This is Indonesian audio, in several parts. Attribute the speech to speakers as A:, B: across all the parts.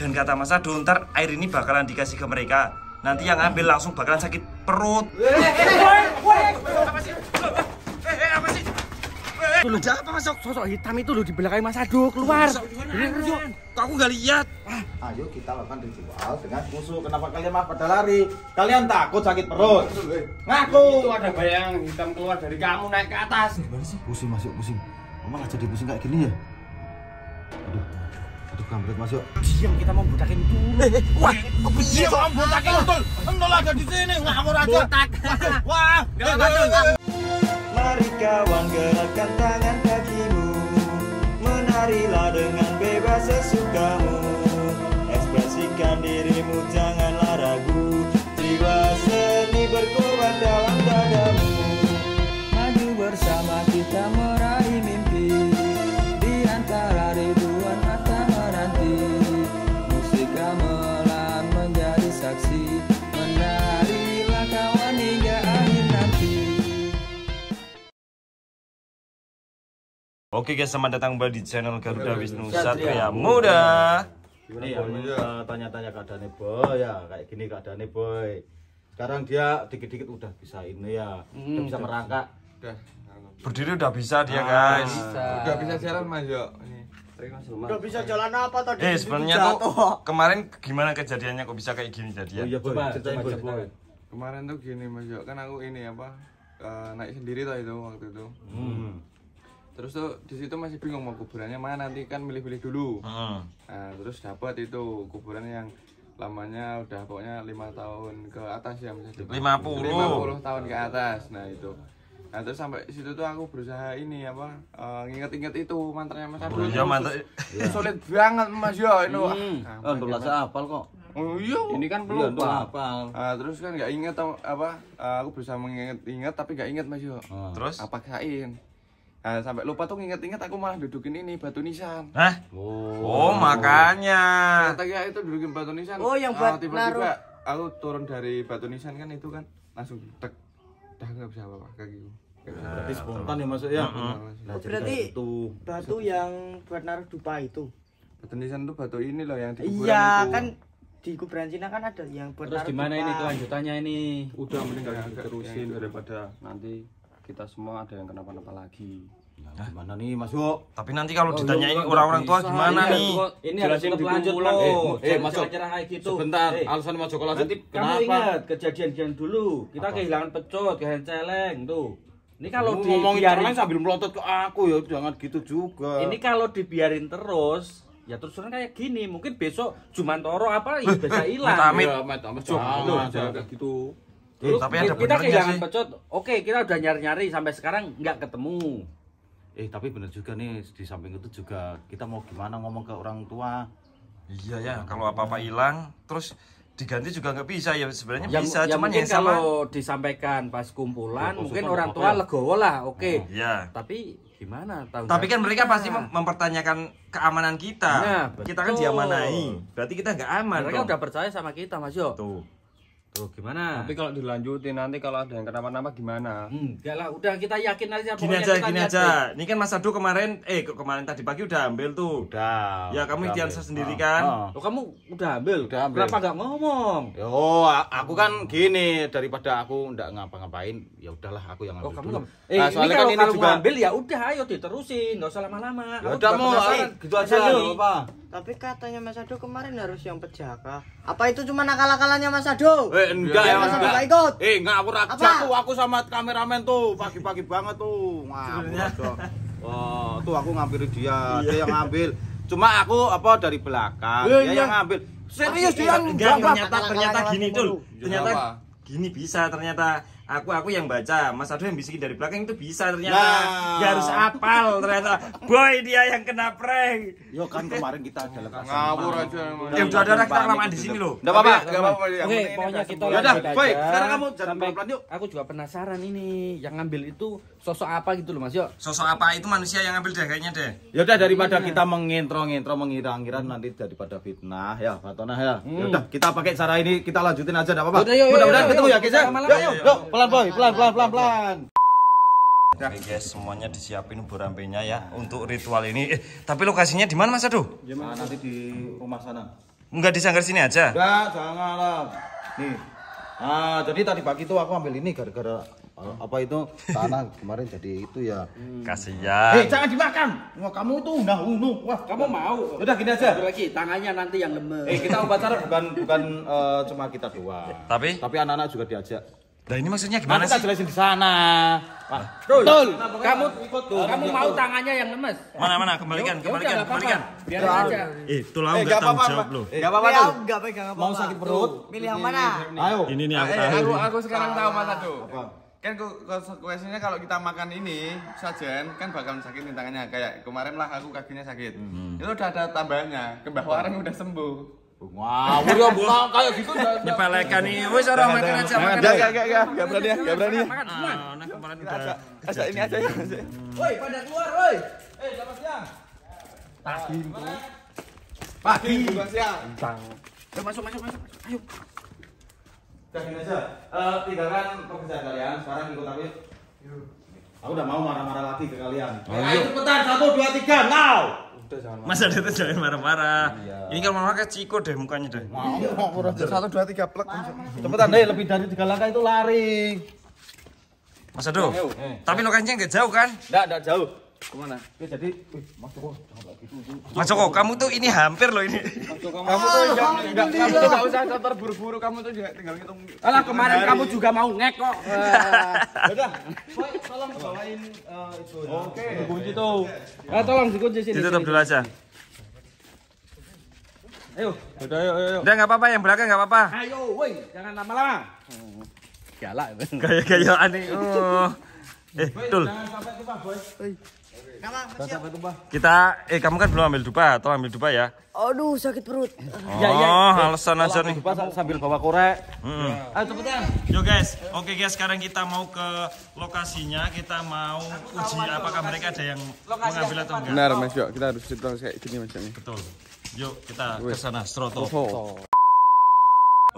A: Dan kata Mas Ado, ntar air ini bakalan dikasih ke mereka. Nanti yang ambil langsung bakalan sakit perut.
B: Dulu apa masuk sosok hitam itu loh di belakang Mas Ado keluar. Ini yuk.
A: Kok aku nggak lihat?
C: Ayo kita lakukan ritual dengan musuh. Kenapa kalian malah pada lari? Kalian takut sakit perut? Ngaku.
D: Itu ada bayang hitam keluar dari kamu naik ke atas.
C: Gimana sih? Pusing masuk pusing. Malah jadi pusing kayak gini ya? Kampret masuk.
B: Diam kita mau budakin dulu.
C: Wah, iya kamu botakin betul. Endol ada di sini ngawur aja.
B: Botak.
C: Wah,
A: Mari kawan gerakkan tangan kakimu Menarilah dengan bebas sesukamu Ekspresikan dirimu janganlah ragu Oke guys, selamat datang kembali di channel Garuda Wisnu Satria Muda.
C: Ini ya, eh, tanya-tanya keadaannya boy ya, kayak gini keadaannya boy. Sekarang dia dikit-dikit udah bisa ini ya, udah bisa merangkak.
D: Udah.
A: Berdiri udah bisa dia guys.
D: Udah bisa jalan Mas yo. Ini.
B: Udah bisa jalan apa tadi?
A: Eh sebenarnya tuh kemarin gimana kejadiannya kok bisa kayak gini
C: Oh
A: jadian?
C: iya boy, ceritain boy. boy.
D: Kemarin tuh gini Mas yo, kan aku ini apa? eh, naik sendiri tuh itu waktu itu.
C: Hmm.
D: Terus tuh di situ masih bingung mau kuburannya mana nanti kan milih-milih dulu.
A: Heeh.
D: Nah, terus dapat itu kuburan yang lamanya udah pokoknya lima tahun ke atas ya.
A: 50.
D: 50 tahun ke atas. Nah, itu. Nah, terus sampai situ tuh aku berusaha ini apa? eh, nginget-inget itu mantranya Mas Abdul.
A: Iya mantap.
D: Sulit banget Mas yo itu.
B: Hmm.
D: Ah,
C: Oh, apal kok.
D: Oh iya.
B: Ini kan
C: Iya,
B: pelupa.
C: apal.
D: Ah, terus kan nggak inget apa? ah, aku berusaha mengingat-ingat tapi nggak inget Mas yo.
C: Oh.
A: Terus?
D: Apa kain? Nah, sampai lupa tuh nginget-inget aku malah dudukin ini batu nisan.
A: Hah?
C: Oh.
A: Oh makanya.
D: Ternyata ya itu dudukin batu nisan.
B: Oh, yang buat
D: tiba-tiba aku turun dari batu nisan kan itu kan langsung tek. Dah nggak bisa apa-apa kakiku. Nggak bisa.
C: Berarti spontan ya masuk ya.
D: Nah,
C: Nah, jadi
B: berarti
C: gitu.
B: batu yang buat naruh dupa itu.
D: Batu nisan tuh batu ini loh yang di kuburan
B: Iya
D: itu.
B: kan di kuburan Cina kan ada yang buat
E: Terus
B: naruh
E: gimana
B: dupa.
E: ini kelanjutannya ini?
D: udah mending
E: Kita
D: agak
E: terusin
D: yang-
E: daripada nanti kita semua ada yang kenapa-napa lagi.
C: Nah, gimana nih masuk?
A: Tapi nanti kalau
E: Oh,
A: ditanyain
E: iya,
A: orang-orang tua gimana
E: Iya,
A: nih?
E: Ini harus
B: Jelasin
E: tetap lanjut loh.
C: Eh, eh,
E: cara-cara kayak gitu.
C: Sebentar,
E: Eh,
C: alasan masuk kelas
E: Nanti kamu
C: kenapa?
E: ingat kejadian-kejadian dulu. Kita kehilangan pecot, kehilangan celeng tuh. Ini kalau
C: Lu
E: di
C: ngomongin orang sambil melotot ke aku ya jangan gitu juga.
E: ini kalau dibiarin terus ya terus terus kayak gini mungkin besok Jumantoro apa ya bisa hilang
A: Amit.
C: Ya, Amit,
E: Loh,
C: jangan,
E: jangan
A: Eh,
E: Terus
A: tapi ada
E: kita kehilangan
A: sih.
E: pecot oke kita udah nyari-nyari sampai sekarang nggak ketemu
C: Eh, tapi bener juga nih di samping itu juga kita mau gimana ngomong ke orang tua.
A: Iya ya, kalau apa-apa hilang terus diganti juga nggak bisa ya sebenarnya
E: ya,
A: bisa,
E: ya
A: cuman yang sama.
E: kalau disampaikan pas kumpulan
C: Ya,
E: mungkin orang tua
C: hotel.
E: legowo lah oke
A: Iya.
E: tapi gimana tahu
A: Tapi kan mereka pasti mem- mempertanyakan keamanan kita.
E: Nah,
A: kita kan diamanai. Berarti kita nggak aman.
E: mereka
A: dong.
E: udah percaya sama kita Mas Yo
A: tuh.
E: Tuh gimana
D: Tapi kalau dilanjutin nanti kalau ada yang kenapa-napa gimana?
E: enggak lah udah kita yakin aja
A: Gini
E: pokoknya
A: aja,
E: kita
A: gini aja. Ini kan Mas Adu kemarin, eh kemarin tadi pagi udah ambil tuh.
C: Udah.
A: Ya kamu
C: ambil.
A: sendiri kan?
C: ah.
E: Loh, kamu udah ambil?
C: Udah ambil.
E: Kenapa nggak ngomong?
C: Yo, a- aku kan gini daripada aku ndak ngapa-ngapain, ya udahlah aku yang
E: Oh,
C: ambil
E: kamu
C: dulu.
E: nggak. Eh,
C: Nah,
E: ini
C: soalnya
E: kalau
C: kan
E: kalau
C: juga
E: mau ambil ya udah, ayo diterusin, nggak usah lama-lama.
C: Ya udah mau,
E: penasaran.
C: eh, gitu aja. Nggak apa.
B: Tapi katanya Mas Ado kemarin harus yang pejaka. Apa itu cuma nakal-nakalannya Mas Ado?
C: Eh, enggak
B: Biar
C: ya,
B: Mas Ado
C: enggak.
B: nggak ikut.
C: Eh, enggak aku raja
B: Apa?
C: tuh, aku sama kameramen tuh pagi-pagi banget tuh. Wah, aku Oh, tuh aku ngambil dia, dia yang ngambil. Cuma aku apa dari belakang,
E: Iya,
C: dia
E: iya.
C: yang ngambil. Serius dia yang
A: Enggak,
C: enggak,
A: ternyata ternyata gini tuh. Ternyata gini bisa ternyata aku aku yang baca Mas Adu yang bisikin dari belakang itu bisa ternyata
C: Nah.
A: nggak harus apal ternyata boy dia yang kena prank
C: Yo kan kemarin kita ada lepas.
D: Ngawur aja
A: ya udah udah kita kelamaan di sini loh
C: Enggak apa-apa,
D: nggak apa-apa,
E: Oke, pokoknya
D: udah
E: kita.
C: Yaudah,
E: lanjut
C: boy, sekarang kamu jalan
E: Sampai-
C: pelan-pelan yuk.
E: Aku juga penasaran ini, yang ngambil itu sosok apa gitu loh Mas Yo.
A: sosok apa itu manusia yang ambil deh kayaknya deh
C: Ya udah daripada kita mengintro-ngintro mengira-ngira nanti daripada fitnah ya, Fatona ya. Ya udah kita pakai cara ini kita lanjutin aja enggak apa-apa.
E: Udah,
C: Mudah-mudahan ketemu ya, guys ya. Yuk,
E: yuk.
C: Pelan boy, pelan pelan pelan pelan.
A: Oke guys, semuanya disiapin burampenya ya untuk ritual ini. Eh, tapi lokasinya di mana Mas Adu?
C: Nah, nanti di rumah sana.
A: Enggak disanggar sini aja.
C: Enggak, janganlah. Nih. Ah, jadi tadi pagi tuh aku ambil ini gara-gara eh, apa itu tanah kemarin jadi itu ya. Eh,
A: Kasihan.
C: jangan dimakan. Wah, kamu itu udah unu. Wah,
E: Kamu mau?
C: Udah gini aja.
E: Satu lagi, tangannya nanti yang lemes.
C: Eh, kita upacara bukan bukan eh, cuma kita doang.
A: Tapi,
C: Tapi anak-anak juga diajak.
A: Nah ini maksudnya
C: Nanti
A: gimana
C: kita
A: sih?
C: jelasin di sana.
E: Betul. Kamu kamu mau tangannya yang lemes?
A: Mana mana kembalikan,
E: Ya udah,
A: kembalikan,
E: apa-apa.
A: kembalikan.
E: Biar aja.
A: Eh, tuh lah
C: Eh,
A: enggak
C: nggak
A: tanggung
C: apa-apa,
A: jawab
C: Pak.
A: lo.
C: Eh, apa-apa tuh.
B: enggak pegang apa
C: Mau sakit perut?
B: Milih yang mana?
C: Ayo.
A: Ini nih aku
D: Eh,
A: tahu.
D: aku aku sekarang tahu Mas Ado.
C: Apa?
D: Kan ko- konsekuensinya kalau kita makan ini sajian kan bakal sakitin tangannya kayak kemarin lah aku kakinya sakit. Itu udah ada tambahannya. Kembah wareng udah sembuh.
C: Wah, udah mau kayak gitu udah.
A: Nyepelekan nih. Wes orang makan aja, makan
D: Enggak
A: aja.
D: enggak enggak enggak berani ya, enggak berani ya.
A: Ah, nah kemarin udah.
D: Ajak ini aja ya.
C: Woi, pada keluar, woi. Eh, selamat siang. Pagi.
D: Bukan siang.
E: Ayo masuk masuk masuk. Ayo.
C: Udah gini aja. Eh, tinggalkan pekerjaan kalian. Sekarang ikut aku. yuk. Aku udah mau marah-marah lagi ke kalian. Ayo cepetan, satu, dua, tiga, now.
A: Mas ada tuh jangan marah-marah. Ini kalau marah kayak Ciko deh mukanya deh.
C: Mau, satu, dua, tiga, plek. Cepetan deh, lebih dari tiga langkah itu lari.
A: Mas Ado, tapi lokasinya nggak jauh kan?
C: Enggak, enggak jauh. Ke mana? Ya, jadi, wih, Mas Joko, jangan kayak gitu.
A: Mas Joko, kamu tuh ini hampir loh ini.
D: Kamu tuh enggak enggak kamu tuh enggak usah terburu-buru, kamu tuh juga tinggal ngitung.
E: Alah kemarin kamu juga mau ngek kok.
C: Udah, Boy, tolong bawain eh, itu. Oke.
E: Kunci tuh. Eh tolong dikunci sini.
A: Ditutup dulu aja.
E: Ayo. Udah ayo ayo.
A: Udah nggak apa-apa, yang belakang nggak apa-apa.
E: Ayo, woi, jangan lama-lama. Galak.
A: Gaya-gaya aneh. Oh. Eh, Tul,
C: Jangan sampai Boy.
A: Kita eh kamu kan belum ambil dupa, tolong ambil dupa ya.
B: Aduh, sakit perut.
A: Oh, alasan aja nih.
C: Lupa sambil bawa korek.
A: Hmm.
C: Ayo cepetan.
A: Yo guys, oke guys, sekarang kita mau ke lokasinya, kita mau uji apakah mereka ada yang mengambil atau enggak.
D: Benar Mas Yo, kita harus situasi kayak gini Mas ini.
A: Betul. Yuk kita ke sana, Stroto.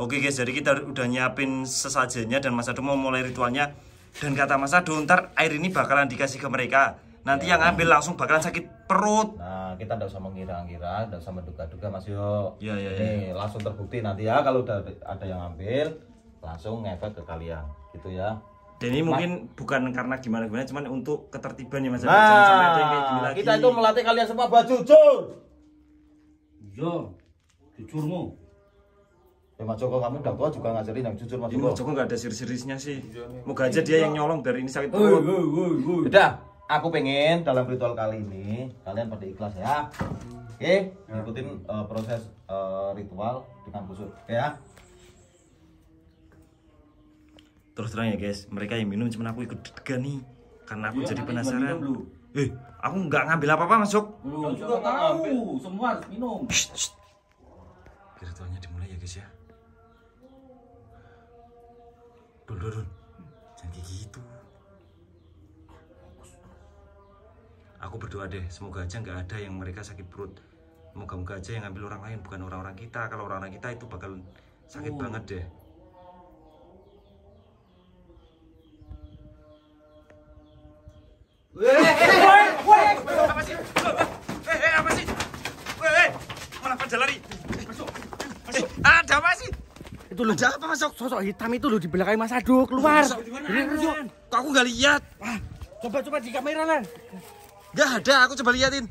A: Oke guys, jadi kita udah nyiapin sesajennya dan Mas Ado mau mulai ritualnya. Dan kata Mas Ado, ntar air ini bakalan dikasih ke mereka. Nanti yang ambil langsung bakalan sakit perut.
C: Nah, kita enggak usah mengira-ngira, enggak usah menduga-duga, Mas Yo.
A: Iya, iya,
C: Nih, langsung terbukti nanti ya kalau udah ada yang ambil, langsung ngefek ke kalian. Gitu ya.
A: Dan ini mungkin bukan karena gimana-gimana, cuman untuk ketertiban ya Mas Ado. Jangan sampai ada yang kayak gini
C: Nah,
A: lagi.
C: kita itu melatih kalian semua buat jujur.
E: Yo, jujurmu.
C: Ya Mas Joko, kamu udah tua juga ngajarin yang jujur Mas
A: Ini
C: Joko.
A: Mas Joko nggak ada siris-sirisnya sih. Moga aja dia yang nyolong biar ini sakit perut.
C: Udah, aku pengen dalam ritual kali ini kalian pada ikhlas ya. Oke, ikutin eh, proses eh, ritual dengan khusyuk ya.
A: Terus terang ya guys, mereka yang minum cuman aku ikut deg-degan nih. Karena aku jadi penasaran. Eh, aku nggak ngambil apa-apa masuk.
E: Lu juga tahu, semua harus minum.
A: Ritualnya dimulai ya guys ya. Dul, dul, dul. Aku berdoa deh, semoga aja nggak ada yang mereka sakit perut. Moga-moga aja yang ngambil orang lain bukan orang-orang kita. Kalau orang-orang kita itu bakal sakit banget deh. apa sih? Eh, eh. Ada apa sih?
E: Itu loh.
A: Apa masuk?
E: Sosok hitam itu loh di belakang Mas Ado keluar.
A: Ini aku nggak lihat?
E: Coba coba di kamera lah.
A: Nggak ada, aku coba liatin.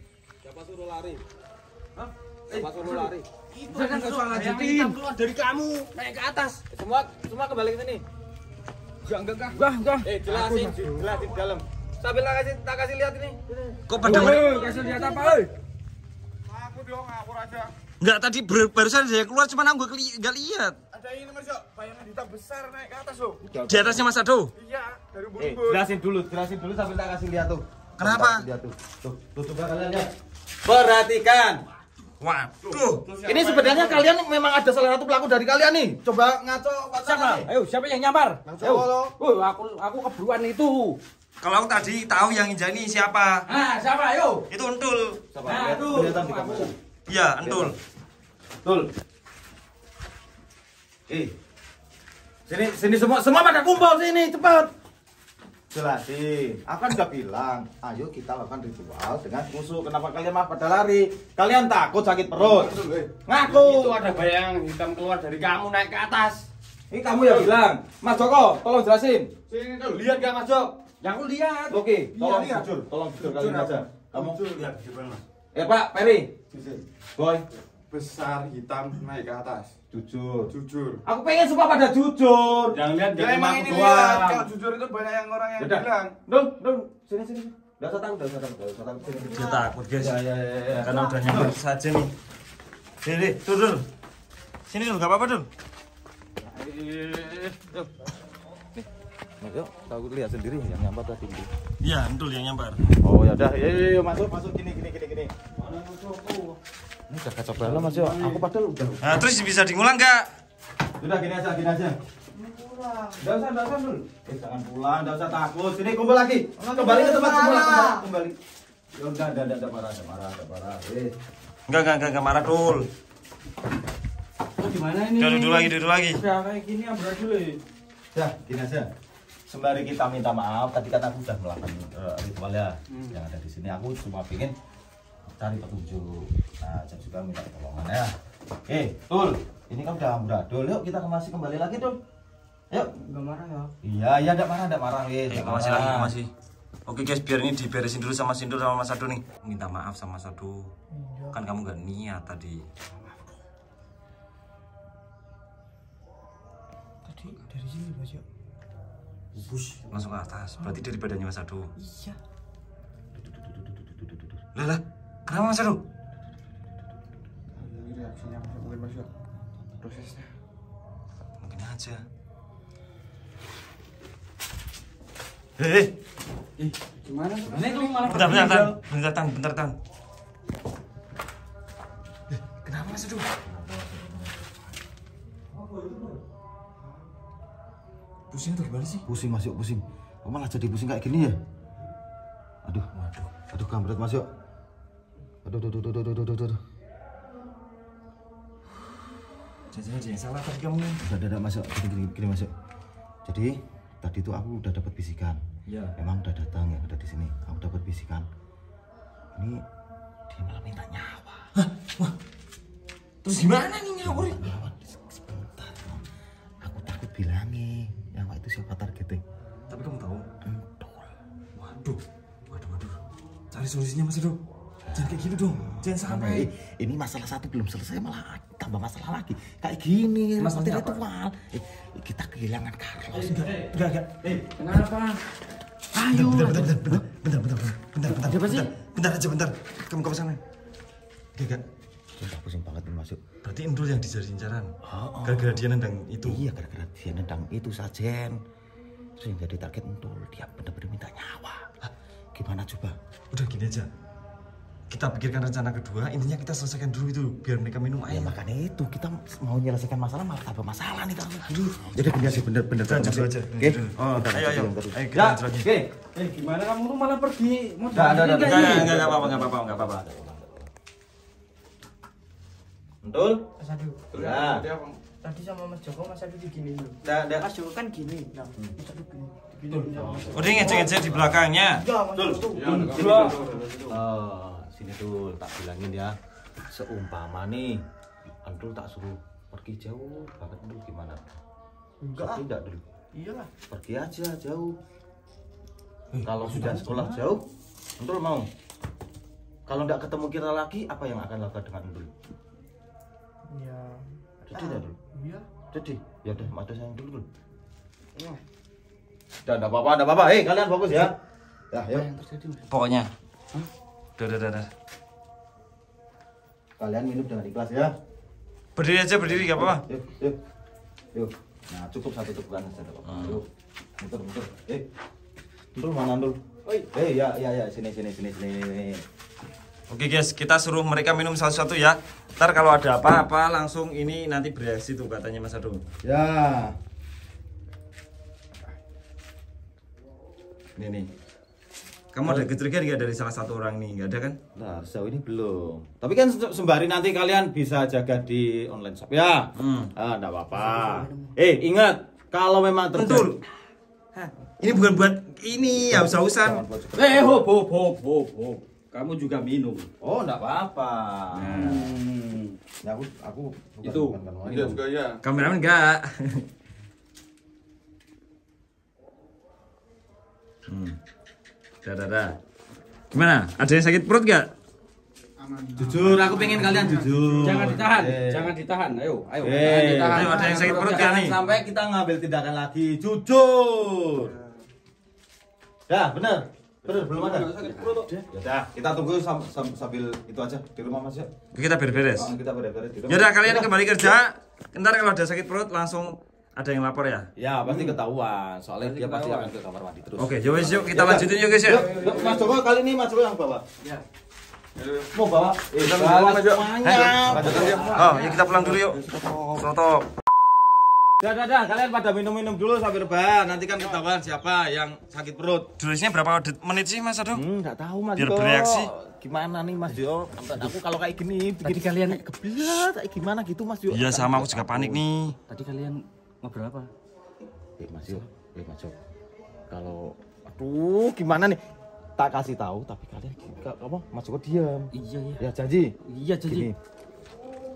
E: Jangan kau lanjutin. keluar dari kamu naik ke atas.
C: Semua semua kembali ke sini.
E: Wah, wah.
C: Eh, jelasin, jelasin di dalam. Sambil tak kasih tak kasih lihat ini.
A: Kok pada nggak?
E: Kasih lihat apa, oi?
D: Aku dong, aku aja.
A: Nggak tadi ber- barusan yang keluar, cuman aku nggak keli- nggak lihat.
D: Ada ini Mas bayangan hitam besar naik ke atas loh.
A: Di atasnya Mas Ado.
D: Iya, dari
C: Eh,
D: buru-buru.
C: jelasin dulu, jelasin dulu sambil tak kasih lihat tuh.
A: Kenapa?
C: Lihat tuh. Tuh, tuh coba kalian lihat. Perhatikan.
A: Waduh.
C: Ini sebenarnya kalian memang ada salah satu pelaku dari kalian nih. Coba ngaco
E: Siapa? Ayo, siapa yang nyamar? Ayo. Woi, aku aku keburuan itu.
A: Kalau aku tadi tahu yang ini siapa?
E: Nah, siapa? Ayo.
A: Itu Entul.
C: Coba
E: Nah,
C: kamera.
A: Iya, Entul.
C: Betul. Eh. Sini sini semua semua pada kumpul sini cepat. Jelasin. Aku kan udah bilang, ayo kita lakukan ritual dengan musuh. Kenapa kalian malah pada lari? Kalian takut sakit perut. Ngaku.
D: Itu ada bayang hitam keluar dari kamu naik ke atas.
C: Ini kamu yang bilang. Mas Joko, tolong jelasin.
D: Sini kau lihat gak Mas Jok? Yang aku lihat.
C: Oke, tolong
D: lihat.
C: jujur. Tolong jujur kalian aja. Kamu.
A: lihat gimana mas
C: Eh Pak, Peri. Boy,
D: Besar hitam naik ke atas.
C: jujur.
D: Jujur.
C: Aku pengen sumpah pada jujur.
E: Jangan lihat
D: Ya
E: dia
D: emang
E: cuma
D: ini lihat. Kalau jujur itu banyak yang orang yang
C: Yaudah.
D: bilang.
C: Dong, dong. Sini, sini. Enggak usah takut, enggak usah takut, enggak usah takut. Sini, sini.
A: dia takut guys
C: Ya, ya, ya, ya.
A: karena udah nyamper saja nih Sini, deh, tur, tur. Sini dulu, gak apa-apa dul.
C: Mas, yuk, tahu lihat sendiri yang nyamper tadi.
A: Iya, betul yang nyamper.
C: Oh ya udah, ya, ya, ya, masuk, masuk gini, gini, gini, gini. Ini udah kacau balau mas yo. Aku padahal udah.
A: Nah, terus bisa diulang gak?
C: Udah gini aja, gini aja. Enggak usah, enggak usah dulu. Eh jangan pulang, enggak usah takut. Sini kumpul lagi. Kembali ke tempat semula, kembali. kembali. Ya udah, enggak, enggak, enggak marah, enggak marah, enggak marah. Eh,
A: Enggak, enggak, enggak, enggak marah dul.
E: Gimana ini?
A: Udah duduk lagi, duduk lagi.
E: Udah kayak gini ambil dulu. ya.
C: ya, gini aja. Sembari kita minta maaf, tadi kan aku sudah melakukan eh, ritual ya yang ada di sini. Aku cuma pengen cari petunjuk. Nah, saya juga minta pertolongan ya. Oke, Tul. Ini kan udah udah Dul. Yuk kita masih kembali lagi, Dul. Yuk.
B: Enggak marah ya.
C: Iya, iya, enggak marah, enggak marah, weh.
A: Eh, masih lagi, masih. Oke guys, biar ini diberesin dulu sama Sindul sama Mas Sadu nih. Minta maaf sama Mas Sadu. Kan kamu gak niat tadi.
B: Tadi dari sini Mas yuk.
A: Bus langsung ke atas. Berarti dari badannya Mas Sadu.
B: Iya.
A: Lah lah, kenapa Mas?
D: Ini reaksinya Mas mungkin Mas. Prosesnya.
A: Mungkin aja. Hei,
E: Ih, gimana? Gimana itu malah
A: bentar, bentar, tan. bentar, tan, bentar, tan. Eh, kenapa Mas? Pusing tuh gimana sih?
C: Pusing Mas Yuk, pusing. Kok malah jadi pusing kayak gini ya? Aduh, waduh. Aduh, kampret Mas Yuk. Aduh, aduh, aduh, aduh, aduh, aduh, aduh.
A: Jangan yang salah tadi kamu.
C: Udah, udah, udah, Mas Yuk. Gini, gini, gini Mas Yuk. Jadi, tadi tuh aku udah dapat bisikan.
A: Iya.
C: Memang udah datang yang ada di sini. Aku dapat bisikan. Ini dia malah minta nyawa.
A: Terus gimana nih ngawur?
C: Nyawa sebentar. Aku takut bilangin. Nyawa itu siapa targetnya?
A: Tapi kamu tahu?
C: Entol.
A: Waduh, waduh, waduh. Cari solusinya Mas Edo. Jangan kayak gini dong. Jangan sampai.
C: Eh, ini masalah satu belum selesai malah tambah masalah lagi. Kayak gini,
A: apa?
C: ritual. Eh, kita kehilangan Carlos.
A: Enggak, enggak. Eh,
E: Kenapa?
A: ayo. Bentar, bentar, bentar, bentar, bentar, bentar, bentar, bentar, bentar, bentar, bentar aja, bentar. Kamu ke sana. Enggak, enggak.
C: Sumpah pusing banget nih masuk.
A: Berarti Endul yang dijadiin incaran.
C: Oh, oh.
A: Gara-gara dia nendang itu.
C: Iya, gara-gara dia nendang itu sajen. Terus yang jadi target entul, dia benar-benar minta nyawa. Hah, gimana coba?
A: Udah gini aja. Kita pikirkan rencana kedua, intinya kita selesaikan dulu itu biar mereka minum
C: Ya
A: air.
C: makanya itu kita mau menyelesaikan masalah malah tambah masalah nih kalau dulu. Jadi bener sih bener-bener.
A: Kita lanjut aja.
C: Oke.
A: Oh, ayo, ayo. Ayo, kita
C: Ya,
A: lanjut lagi.
C: Oke.
E: Eh, gimana kamu tuh malah pergi? Mau
A: Enggak,
E: ini?
A: enggak, enggak, enggak apa-apa, enggak apa-apa, enggak apa-apa.
C: Entul?
B: Mas Adu.
C: Ya.
B: Tadi sama Mas Joko Mas Adu digini dulu.
C: Dah, dah.
B: Mas Joko kan gini. Nah, Mas gini. Gini gini sama Mas Adu.
A: Udah ngecek-ngecek di belakangnya.
B: Iya.
D: Ya,
E: Dua.
C: Sini tuh tak bilangin ya. Seumpama nih, Antul tak suruh pergi jauh banget dulu gimana?
B: Enggak.
C: Pergi enggak dulu?
B: Iyalah.
C: Pergi aja jauh. Kalau sudah sekolah jauh, Antul mau. Kalau enggak ketemu kita lagi, apa yang akan lakukan dengan Antul?
B: Iya.
C: Jadi enggak dulu?
B: Iya.
C: Jadi, ya udah, ada sayang dulu dulu.
B: Iya.
C: Udah, enggak apa-apa, enggak apa-apa. Hei, kalian fokus ya. Ya, yuk.
A: Pokoknya. Udah, udah, udah, udah.
C: Kalian minum dengan ikhlas ya.
A: Berdiri aja, berdiri, gak apa-apa.
C: Yuk, yuk. Yuk. Nah, cukup satu tepukan saja enggak apa-apa. Yuk. Muter, muter. Eh. Ndul mana Ndul? Eh, ya, ya, ya, sini, sini, sini, sini.
A: Oke guys, kita suruh mereka minum satu-satu ya. Ntar kalau ada apa-apa langsung ini nanti bereaksi tuh katanya Mas Adung.
C: Ya.
A: Ini nih. Kamu ada kecurigaan nggak dari salah satu orang nih? Nggak ada kan?
C: Nah, sejauh ini belum. Tapi kan se- sembari nanti kalian bisa jaga di online shop ya.
A: Hmm.
C: Ah, enggak apa-apa. Eh, ingat kalau memang
A: Tentu.
C: terjadi
A: Hah, Ini bukan buat ini ya usah-usahan.
E: Eh, hop, hop, hop, hop, hop. Kamu juga minum.
C: Oh, enggak apa-apa.
E: Hmm.
C: Ya, aku aku bukan-
E: Itu.
C: bukan- bukan-
D: juga ya.
A: Kameramen enggak. hmm. Dah. Gimana? Ada yang sakit perut gak?
C: Jujur, aku pengen kalian jujur.
E: Jangan ditahan,
C: Eh.
E: jangan ditahan. Ayo, ayo.
C: Eh,
E: jangan ditahan.
A: ayo, ada yang sakit perut gak nih?
C: sampai kita ngambil tindakan lagi. Jujur. Dah, bener. Bener, belum ada. Ya udah, kita tunggu sam- sam- sambil itu aja di rumah Mas ya.
A: Kita beres-beres.
C: Oh, kita beres-beres di rumah.
A: Yaudah kalian kembali kerja. Ntar kalau ada sakit perut langsung ada yang lapor ya.
C: Ya, pasti ketahuan. Soalnya dia pasti akan ke kamar mandi terus.
A: Oke, wes, yuk kita lanjutin yuk guys ya.
C: Yuk, yuk, Mas Joko kali ini Mas Joko yang bawa.
E: Ya.
C: Mau bawa? Eh,
D: Kita
C: bawa
D: bawa, Mas Joko.
C: semuanya.
A: Oh, yuk kita pulang dulu yuk. Soto.
C: Dah, dah, dah. Kalian pada minum-minum dulu sampai rebahan. Nanti kan ketahuan siapa yang sakit perut.
A: Durasinya berapa menit sih Mas Ado?
C: Hmm, nggak tahu Mas
A: Biar bereaksi.
C: Gimana nih Mas Jo? Aku kalau kayak gini bikin
E: Tadi kalian-
C: kebelet, kayak gimana gitu Mas Jo.
A: Iya sama aku juga panik nih.
E: Tadi kalian ngobrol apa?
C: Eh Mas Jo, eh Mas Jo. Kalau aduh gimana nih? Tak kasih tahu tapi kalian ka- kamu Mas Joko diam.
E: Iya, iya.
C: Ya janji.
E: Iya,
C: Gini.
E: jadi.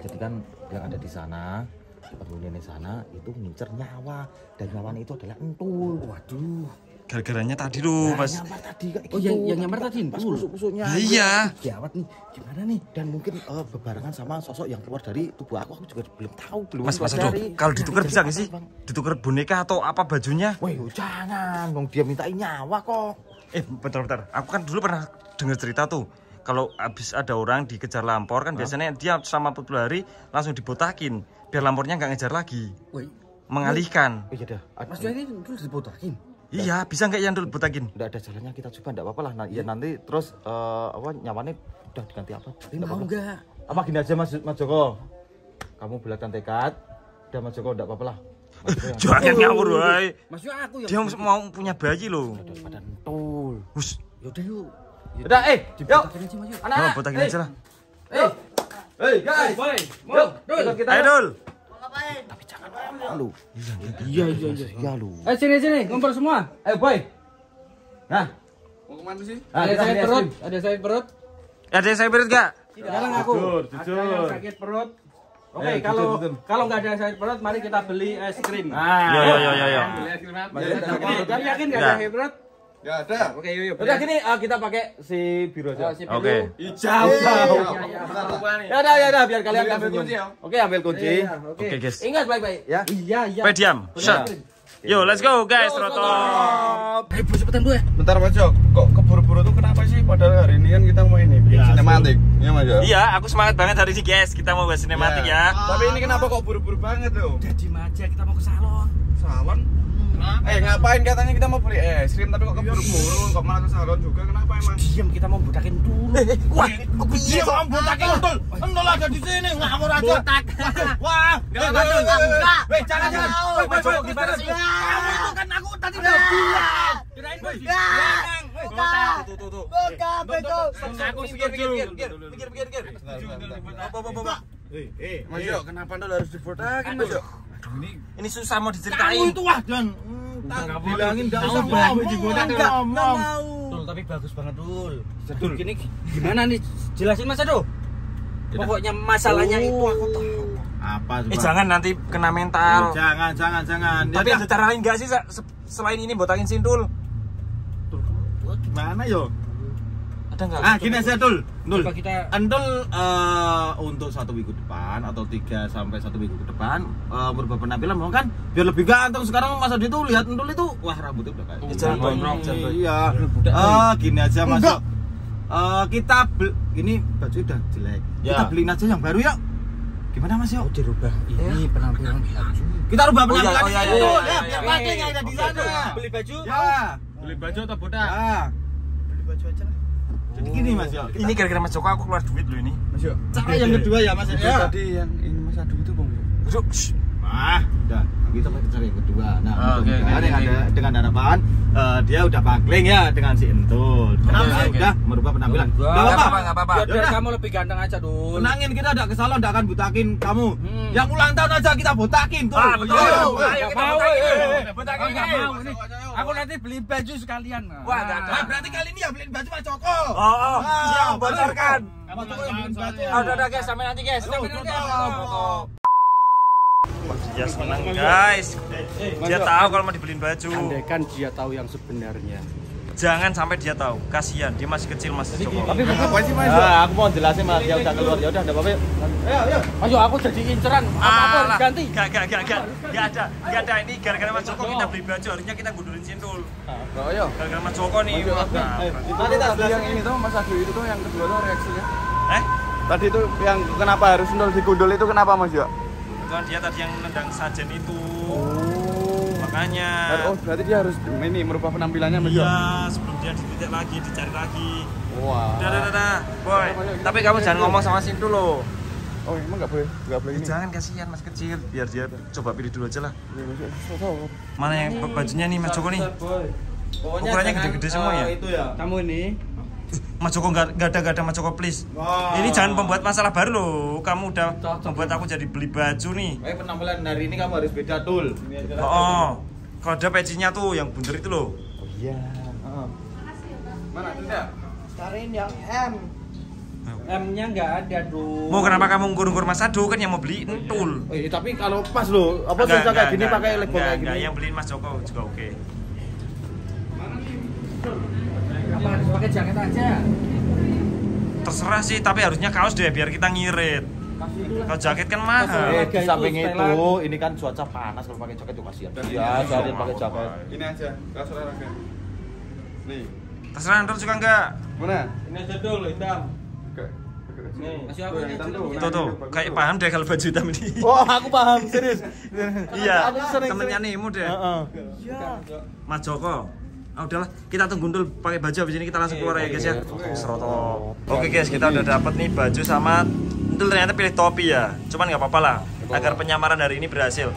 C: Jadi kan yang ada di sana penghuni di sana itu ngincer nyawa dan nyawanya itu adalah entul. Waduh.
A: Gara-garanya tadi tuh Mas.
C: Nyamar tadi kayak
E: Oh,
C: gitu.
E: yang- yang nyamar tadi
C: Pas kusuk-kusuknya.
A: Lah iya.
C: Gawat nih. Gimana nih? Dan mungkin eh, bebarengan sama sosok yang keluar dari tubuh aku. Aku juga belum tahu, belum
A: Mas Mas
C: pelajari.
A: kalau ditukar
C: Jadi
A: bisa nggak
C: apa,
A: sih? Ditukar boneka atau apa bajunya?
C: Woi, jangan. Dong dia minta nyawa kok.
A: Eh, bentar-bentar. Aku kan dulu pernah dengar cerita tuh. Kalau habis ada orang dikejar lampor kan biasanya dia selama 40 hari langsung dibotakin biar lampornya nggak ngejar lagi.
E: Woi,
A: Mengalihkan.
C: Oh iya dah.
E: Mas Jo ini dulu dibotakin.
A: Iya, bisa nggak yang dulu botakin?
C: Udah ada jalannya kita coba enggak apa-apa lah. Nah, ya nanti terus eh, apa nyawanya udah diganti apa?
E: Tapi
C: Nggak
E: mau enggak?
C: Apa gini aja Mas Mas Joko? Kamu bulatkan tekad. Udah Mas Joko enggak apa-apa lah.
A: Jangan ngawur, woy.
E: Mas Jo aku yang
A: Dia mau punya bayi loh.
C: daripada entul.
A: Hus,
E: Yaudah yuk.
C: Udah, eh, yuk.
A: Oh,
C: Anak,
A: botakin aja lah.
C: eh, hey guys,
E: Boy,
C: yuk, ikut kita.
A: Ayo, Dul.
C: Lu.
E: Iya, iya, iya.
C: Ya lu.
E: Eh sini sini, ngumpul semua.
C: Eh, boy. Nah,
D: Mau ke mana sih?
C: nah
E: Ada sakit perut, ada sakit perut.
A: Ada yang saya berit gak?
E: Sekarang aku.
C: Jujur,
E: Ada
C: jujur.
E: yang sakit perut. Oke,
C: Ayo,
E: kalau kalau nggak ada sakit perut, mari kita beli es krim.
C: Nah,
A: Yo, yo, yo, yo, yo.
D: Beli es krim apa? Ya, ada
C: sakit perut.
E: Yakin nggak
A: Nggak.
E: ada sakit perut?
D: Ya ada.
E: Oke, yuk yuk.
C: Udah gini, eh, kita pakai si biru aja.
E: Oh, si
A: Oke.
E: biru.
C: Hijau.
E: Iya, iya.
C: Ya udah, ya udah, biar kalian
D: Ambil kunci ya.
C: Oke, ambil kunci.
E: Iya, Oke.
A: Oke, guys.
C: Ingat baik-baik ya.
E: Iya, iya.
A: Pe diam. Shut. Yo, let's go guys, Roto.
E: Ayo, Bu, cepetan Bu ya.
D: Bentar Mas Jok, kok keburu-buru tuh kenapa sih? Padahal hari ini kan kita mau ini, bikin sinematik. Iya Mas Jok?
A: Iya, aku semangat banget hari ini guys. Kita mau buat sinematik ya.
D: Tapi ini kenapa kok buru-buru banget tuh?
E: Udah diem aja, kita mau ke salon.
D: Salon? Eh ngapain katanya kita mau beli es krim tapi kok keburu-buru kok malah ke salon juga kenapa emang?
E: Diam, kita mau botakin dulu.
A: Wah, kok piye kok?
C: botakin entul. Entul ada di sini, ngawur aja.
E: Botak.
C: Wah,
D: Enggak, enggak, enggak, enggak.
C: Weh, jangan jangan. Weh,
A: Mas Joko, gimana sih?
C: Kamu itu kan aku tadi udah bilang.
E: Kirain bos.
A: Tuh, tuh, tuh, tuh.
B: Buka, betul.
A: Aku pikir, pikir, pikir, pikir, pikir. Apa, apa, apa?
C: Eh,
D: Mas Jok, kenapa Ndol harus dibotakin Mas Jok?
A: Ini susah mau
C: kamu
A: diceritain.
C: itu wah dan tak bilangin enggak usah ngomong. Enggak ngomong.
E: Dul, tapi bagus banget Dul. Dul, gini gimana nih? Jelasin Mas Ado. Pokoknya masalahnya itu aku tahu.
C: Apa
A: Eh jangan nanti kena mental.
C: Jangan, jangan, jangan.
A: Tapi
C: Ya,
A: ada cara lain gak sih selain ini botakin sintul?
C: Wah, gimana yo?
A: Ada nggak?
C: Ah, gini aja, Dul. Dul.
E: Coba kita
C: Endul eh, untuk satu minggu depan atau tiga sampai satu minggu ke depan eh, merubah penampilan mau kan biar lebih ganteng sekarang Mas Adi tuh lihat Endul itu wah rambutnya udah kayak
A: Ya, jangan gondrong, jangan gondrong.
C: iya ah gini aja Mas Yo. Eh, kita beli ini baju udah jelek
A: Ya.
C: kita beliin aja yang baru yuk gimana Mas Yo
E: oh dirubah ini penampilan baju.
C: kita rubah
A: Oh, iya,
C: penampilan
A: oh, iya,
C: itu
A: iya, iya,
C: ya
A: iya,
C: biar. Making yang ada di sana
E: Beli baju?
C: ya
D: Beli baju atau botak?
C: ya
B: Beli baju aja lah.
C: Jadi gini Mas Yo
A: Ini gara-gara Mas Joko aku keluar duit loh ini.
D: Mas Jok.
C: cara yang kedua ya Mas ya
D: tadi yang ini Mas Adu itu
A: shh.
C: ah udah kita pakai cara yang kedua nah
A: Oh, oke,
C: yang
A: oke.
C: ada dengan harapan eh, dia udah pangling ya dengan si Entul Kenapa udah merubah penampilan
E: Enggak
C: Nggak
A: apa-apa, nggak apa-apa.
E: Biar, kamu lebih ganteng aja dul.
C: Tenangin kita ada kesalahan, tidak akan butakin kamu.
E: Hmm.
C: Yang ulang tahun aja kita botakin tuh.
A: Ah, betul.
C: Ayo,
A: Ayo,
C: ayo.
A: kita
E: mau,
A: botakin.
E: eh, eh, eh.
A: Botakin,
E: Oh, nggak
A: eh.
E: mau ini. Aku nanti beli baju sekalian.
A: Wah, ada.
C: Nah, berarti kali ini ya beliin baju Mas Joko.
A: Oh, oh,
C: Ah,
A: siap, bocorkan.
C: Mas Joko yang beliin baju.
E: Oh, udah, udah guys, sampai nanti guys. Sampai nanti.
C: tuh.
A: Dia senang guys. Dia tahu kalau mau dibeliin baju.
E: Andaikan dia tahu yang sebenarnya.
A: Jangan sampai dia tahu. Kasihan, dia masih kecil Mas Joko.
E: Tapi
D: Apa sih mas?
C: Ah, aku mau jelasin Mas, dia udah keluar. Ya udah, enggak apa-apa. Ayo, ayo.
E: ayo aku jadi inceran. Apa apa ganti.
A: Gak, gak, gak, gak, gak ada, gak ada. Ini gara-gara Mas Joko kita beli baju, harusnya kita gundurin cintul.
D: Oh iya.
A: Gara-gara Mas Joko nih. nah.
C: Nanti tak
D: Tadi yang ini tuh Mas Adu itu tuh yang kedua tuh reaksinya.
A: Eh,
D: Tadi tuh yang kenapa harus nol digundul itu kenapa Mas ya?
A: itu kan dia tadi yang nendang sajen itu. Makanya.
D: Oh berarti dia harus ini merubah penampilannya ya?
A: Iya, sebelum dia dititik lagi, dicari lagi.
D: Wah.
A: Udah, udah, udah, udah. Boy. Tapi kamu jangan ngomong sama Sintu loh.
D: Oh emang nggak boleh nggak boleh ini.
A: Jangan kasihan Mas kecil, biar dia coba pilih dulu aja lah.
D: Iya, ya.
A: Mana yang bajunya nih Mas Joko nih?
C: Pokoknya
A: Ukurannya gede-gede semua
C: eh,
A: ya?
C: Itu ya.
E: Kamu ini
A: Mas Joko nggak ada nggak ada Mas Joko please.
C: Wah.
A: Ini jangan membuat masalah baru loh. Kamu udah membuat aku jadi beli baju nih.
C: Eh penampilan hari ini kamu harus beda, Tul.
A: Oh, oh. kalau ada pecinya tuh yang bundar itu loh.
C: Iya. Heeh.
D: Mana tidak?
B: Cariin yang M.
E: M-nya nggak ada dul.
A: Mau kenapa kamu ngurung-ngurung Mas Ado kan yang mau beli entul.
C: Eh, tapi kalau pas loh, apa
A: Enggak,
C: susah kayak gini
A: enggak,
C: pakai
A: enggak,
C: kayak gini.
A: Yang beliin Mas Joko juga oke.
E: Apa pakai jaket aja?
A: Terserah sih, tapi harusnya kaos deh biar kita ngirit.
E: Dulu.
A: Kalau jaket kan
C: Eh,
A: mahal.
C: di
E: Harga itu,
C: samping itu, ini kan cuaca panas kalau pakai jaket tuh kasihan. Iya,
A: sama
C: pakai jaket.
D: Ini aja. Kaos olahraga. Nih.
A: Terserah Andro juga enggak.
D: Mana?
E: Ini aja dul hitam. Nih, kasih aku
D: Tuh, yang tuh.
A: Kayak paham deh kalau baju hitam ini.
C: Oh, aku paham, serius.
A: iya, temennya Nemo deh.
C: Heeh.
A: Mas Joko. Ah udahlah, kita tunggu dulu pakai baju habis ini kita langsung keluar ya guys ya. Seroto. Oke guys, kita udah dapat nih baju sama Entul ternyata pilih topi ya. Cuman nggak apa-apa lah, agar penyamaran hari ini berhasil.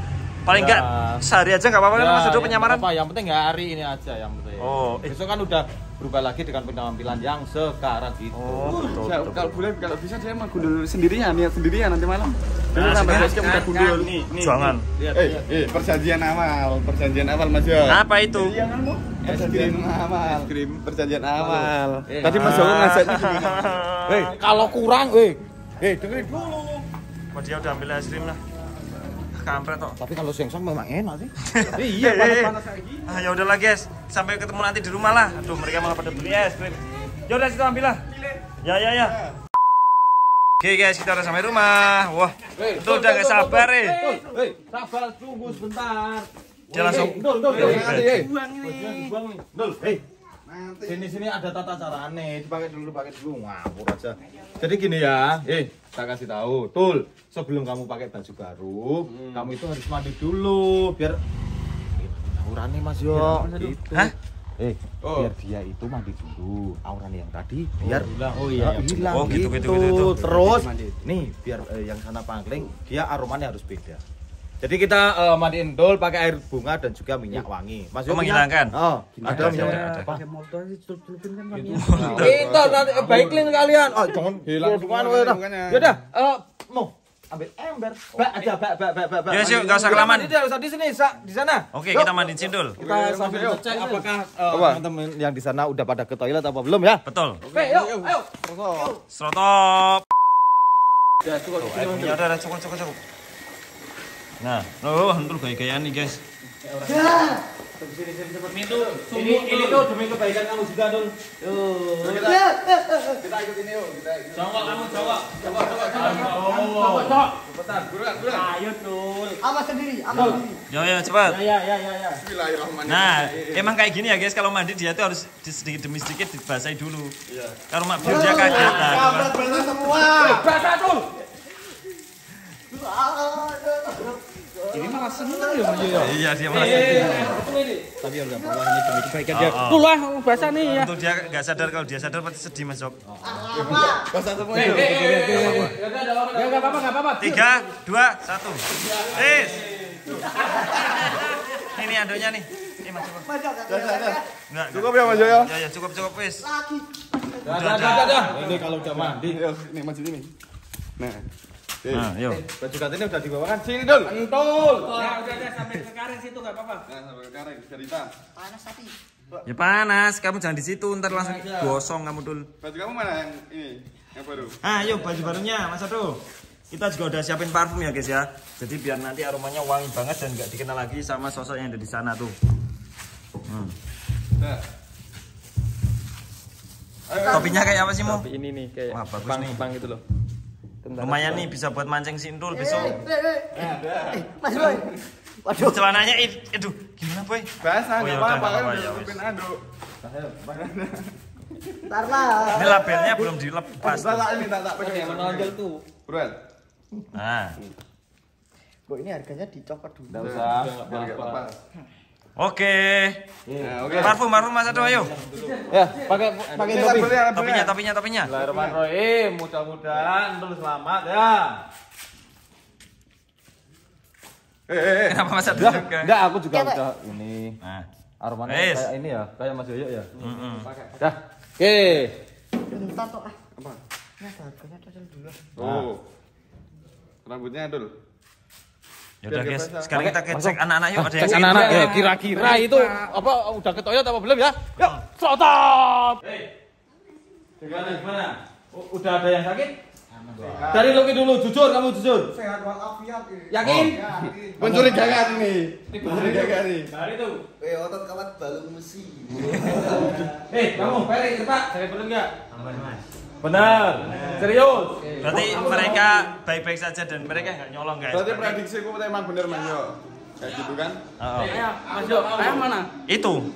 A: Paling enggak sehari aja nggak apa-apa kan Mas Ado
C: Ya,
A: penyamaran.
C: Apa, yang penting ya hari ini aja yang penting.
A: Oh, eh.
C: besok kan udah berubah lagi dengan penampilan yang sekarang gitu.
A: Oh, betul.
D: Saya-
A: betul.
D: kalau boleh kalau bisa saya mau gundul sendirian niat sendirian nanti malam.
A: Nah,
D: sampai
A: sekarang-
D: basecamp udah gundul nih. nih,
A: Jangan.
D: nih. Eh, eh perjanjian awal, perjanjian awal Mas Yo.
A: Apa itu?
D: Perjanjian awal. Krim perjanjian awal.
C: Eh,
D: Tadi Mas Joko ngajaknya gimana?
C: Eh, kalau kurang, eh, eh dengerin dulu.
A: Oh, dia udah ambil es krim lah. Kampret kok.
C: Tapi kalau sengsang memang enak sih.
A: Iya, panas-panas kayak gini. Ah, ya udahlah guys, sampai ketemu nanti di rumah lah. Aduh, mereka malah pada beli es krim. Ya udah situ ambil lah. Ya ya ya. Oke guys, kita udah sampai rumah. Wah, itu udah gak sabar eh.
C: Eh, sabar tunggu sebentar.
A: Dia langsung.
C: Dul, dul, dul. Eh.
E: Buang ini.
C: Buang nih. Dul, eh. Sini sini ada tata cara aneh, dipakai dulu, pakai dulu, ngawur aja. Jadi gini ya, eh, tak kasih tahu, Tul, sebelum kamu pakai baju baru, kamu itu harus mandi dulu, biar aurane Mas Yo. Itu.
A: Hah?
C: Eh,
D: Oh.
C: biar dia itu mandi dulu, aurane yang tadi, biar
E: Oh iya.
C: eh, hilang
A: Oh, gitu,
C: gitu,
A: gitu, gitu, gitu.
C: Terus,
E: Mandi.
C: nih biar eh, yang sana pangling, dia aromanya harus beda. Jadi kita eh, mandiin dol pakai air bunga dan juga minyak wangi. Mas
A: Oh, menghilangkan?
C: Oh,
A: Ada,
C: minyak
A: ada,
C: wangi.
E: Pakai motor sih celup-celupin kan kami.
C: Pintar nanti eh, baik clean kalian. Oh, jangan
D: Hilang
C: bukan
D: semua
C: weh, dah.
D: bukannya.
C: Yaudah, eh mau ambil ember. Bak aja, bak bak bak bak.
A: Ya, yuk, nggak usah
C: Udah,
A: kelamaan.
C: Dia usah di sini, di sana.
A: Oke, kita mandiin cindul.
C: Kita sambil cek apakah eh, teman-teman yang di sana udah pada ke toilet apa belum ya?
A: Betul.
C: Oke, yuk, ayo.
A: Serotop.
D: Ya, cukup.
A: Punya udah, udah, cukup, cukup, cukup. Nah, oh, hentul gaya-gayaan nih guys.
C: Ini ini tuh demi kebaikan kamu juga, Dul.
D: Kita ikut ini yuk. Kita ikut.
E: Jawab kamu jawab. Ayo Dul.
B: Ama sendiri, ama sendiri.
A: Yo, yo, cepat.
E: Ya ya ya ya.
D: Bismillahirrahmanirrahim.
A: Nah, emang kayak gini ya guys, kalau mandi dia tuh harus di- sedikit demi sedikit dibasahi dulu. Kalau mak dia kaget. Nah,
B: semua.
E: Basah Dul.
C: Ini malah seneng ya, Mas Yo.
A: Iya, dia malah
C: Tapi ya udah bawah ini demi kebaikan dia.
A: Oh, oh.
E: Dul lah basah nih ya.
A: Untuk dia nggak sadar kalau dia sadar pasti sedih Mas Jok.
D: Basah semua yuk.
E: Ya enggak apa-apa enggak apa-apa.
A: Tiga, dua, satu. Tis. Ini aduknya nih. Ini Mas Joko.
B: Mas Joko.
A: Enggak.
D: Cukup ya Mas Joyo?
A: Ya ya cukup cukup wis.
B: Lagi.
C: Dah, dah, dah, dah. Ini kalau udah mandi.
D: Ini maju sini. Nah.
A: Nah, yuk.
C: Baju gantinya udah dibawa kan?
D: Sini dul.
C: Entul.
E: Nah, udah udah sampai ke karet situ enggak apa-apa.
D: Nah, sampai ke kareng cerita.
B: Panas tapi.
A: Ya panas, kamu jangan di situ ntar langsung gosong kamu dul.
D: Baju kamu mana yang ini? Yang baru.
A: Ah, yuk baju barunya Mas Ado. Kita juga udah siapin parfum ya guys ya. Jadi biar nanti aromanya wangi banget dan nggak dikenal lagi sama sosok yang ada di sana tuh. Hmm.
D: Nah.
A: Topinya kayak apa sih Mo?
F: Tapi ini nih kayak
A: Wah, bagus
F: pang
A: nih.
F: pang itu loh. Tentara
A: Lumayan nih bisa buat mancing sindul besok.
B: Eh, eh, eh. Eh, Mas Boy. Waduh.
A: Celananya, aduh, gimana boy?
D: Basah,
A: Oh, ya
D: nggak
A: udah,
D: apa-apa
A: nggak
D: kan udah
A: ya
D: tutupin anduk.
B: Ntar lah.
A: Ini labelnya belum dilepas.
D: Tak tak ini tak tak
F: Yang
D: pegang.
F: menonjol tuh.
D: Bro.
A: Nah,
B: Bu ini harganya dicopot dulu.
C: Enggak usah.
D: Biar nggak apa-apa.
A: Oke.
D: Nah, oke.
A: Parfum, parfum Mas Ado, ayo.
C: Ya, pakai pakai topi.
A: Topinya, topinya, topinya.
C: Bismillahirrahmanirrahim. Mudah-mudahan terus selamat ya.
D: Eh, eh, eh.
A: Kenapa Mas Ado juga?
C: enggak aku juga
B: Pak.
C: udah ini
A: Nah,
C: aromanya kayak ini ya, kayak Mas Yoyo ya.
A: mm-mm.
C: Dah. Oke.
B: Bentar toh ah.
D: Apa?
B: Ini ada harganya total dulu.
D: Oh. Rambutnya dul.
A: Ya udah guys, sekarang kita cek anak-anak yuk ada yang
C: Cek
A: sakit
C: anak-anak
A: nggak?
C: ya, kira-kira itu apa udah ketoyot apa belum ya? Yuk, sotot. Hei. Gimana gimana? U- Udah ada yang sakit? Dari Loki dulu, jujur kamu jujur.
B: Sehat walafiat ini.
C: Yakin?
D: Mencurigakan ini. Mencurigakan ini.
C: Dari itu.
B: Eh, otot kawat balung besi.
C: Hei, kamu balik ke Pak. Saya bener enggak? Benar. Serius.
A: Berarti mereka baik-baik saja dan mereka nggak nyolong guys.
D: Berarti prediksiku emang bener Mas Yo. Kayak gitu kan?
A: Oh, oh.
E: Ayo, Mas Jo, ayo mana?
A: Itu.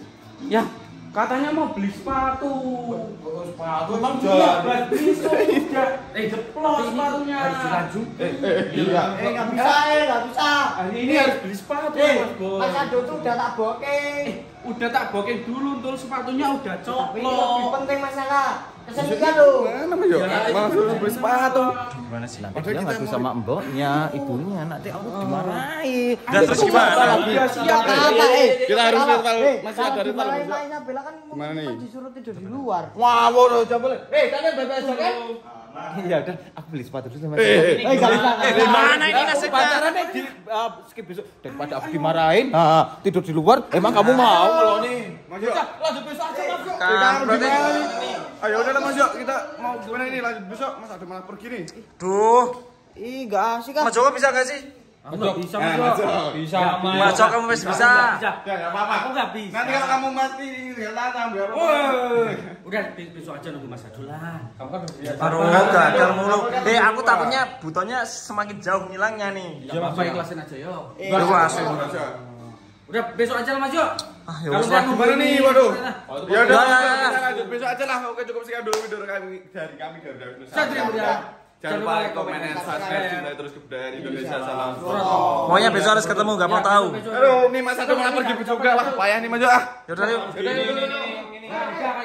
E: Ya, katanya mau beli sepatu.
C: Sepatu emang
E: Iya,
C: jadi.
E: beli sudah. Eh, jeplos sepatunya.
D: Iya.
B: Eh, nggak bisa, eh, nggak bisa.
E: Hari ini harus beli sepatu,
B: Eh,
E: Mas.
B: Mas Ado tuh udah tak booking.
E: Udah tak booking dulu, ntul sepatunya udah
B: Tapi ini lebih
E: coplok.
B: penting masalah kesenian lo.
D: Mana Mas Yo? Suruh beli sepatu.
A: Gimana sih?
C: Dia ngadu sama mboknya, ibunya, nanti aku dimarahi.
A: Dan terus gimana?
E: Iya, siap.
B: Apa, eh?
D: Kita harus netral.
B: eh,
D: Masih
B: kalau
D: ada netral,
B: kan
D: Gimana nih?
B: disuruh tidur di luar.
C: Wah, bodoh, jangan boleh. Eh, kalian bebek kan? Iya, udah. Aku beli sepatu dulu sama
D: Eh, eh,
B: Eh, nggak
A: Eh, gimana ini
C: Aku
A: nasibnya?
C: pacarannya di uh, skip besok daripada aku dimarahin. Tidur di luar. Emang kamu mau kalau nih?
D: Mas
C: lanjut besok aja, Mas. Yuk.
D: Kita
A: Kan, berarti
D: gimana nih? Ayo udah lah Mas Yo, kita mau gimana ini lanjut besok Mas Ado malah pergi nih.
A: Duh,
B: Ih, nggak asik kan?
A: Mas Joko bisa gak sih?
E: Bisa,
D: Nah,
E: Mas
D: Mas
E: Jo.
D: Jo.
C: Bisa,
A: Mas Joko kamu bisa.
E: Bisa.
D: Ya enggak apa-apa.
E: Aku nggak bisa.
D: Nanti kalau kamu mati tinggal tanam biar apa?
E: Woi, udah besok aja nunggu Mas Ado lah.
C: Kamu kan.
A: Aduh, gagal mulu. Eh, aku takutnya butonnya semakin jauh ngilangnya nih.
E: Ya apa ikhlasin aja yo.
A: Aduh, asli.
D: Mas Yo.
E: Udah besok aja lah Mas Jo.
A: Ah, ya
E: Kalau nunggu
D: Gimana nih, waduh? Ya udah, Yo,
A: ya, ya.
D: kita lanjut besok aja lah. Oke, cukup sekian dulu video kami dari kami dari David Nusa. Jangan lupa like, komen, dan subscribe. Cintai terus kebudayaan Indonesia. Salam.
A: Pokoknya besok harus ketemu, gak mau tahu.
E: Besok-
D: Aduh, nih Mas Ado malah pergi juga lah. Payah nih Mas ah.
A: Yaudah yuk.
E: Yaudah, yuk,